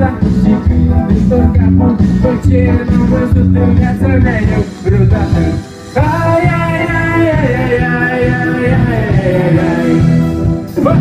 viața Și când întorc capul Tot ce n-am văzut în viața mea eu vreodată Ai, ai, ai, ai, ai, ai, ai, ai, ai, ai Bă!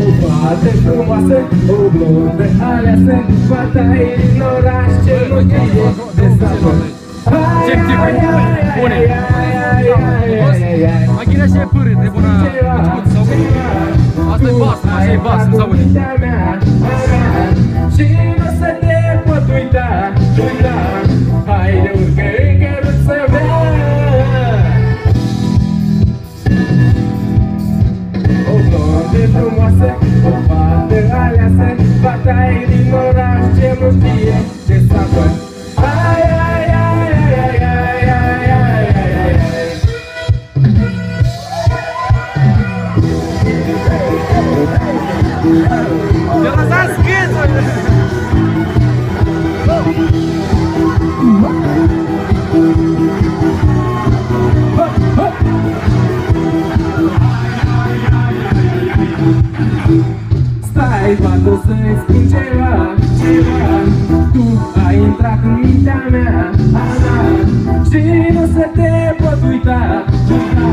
O fată frumoasă, o blondă aleasă Fata e din oraș ce nu știe de sapă Ce tipul? Bune. Machina Vai, próximo, saúde. Quanto. Ai, quero saber. Batalha. Thank you. Eu lăsați scâțul! Stai, fată, să-i spun ceva, ceva. Tu ai intrat în mintea mea, a mea Și nu să te pot uita, uita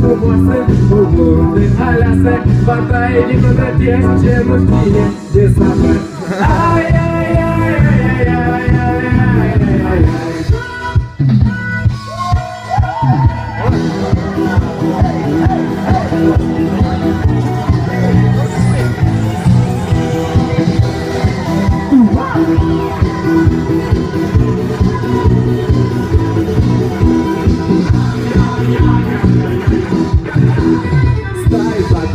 frumoase Omul de aleasă Va traie din pătrătie Ce nu știe de sapă Ai, ai, ai, ai, ai, ai, ai, ai, ai, ai, ai, ai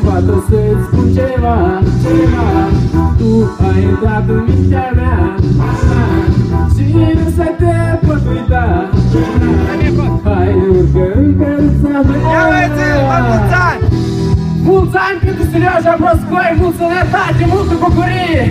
Fată, să-ți spun ceva, ceva Tu ai intrat în mintea mea, a mea Și nu să te pot uita Hai, urcă în căruța mea Ia băieți, la mulți ani! Mulți ani pentru Serioja Broscoi, mulți sănătate, multă bucurie!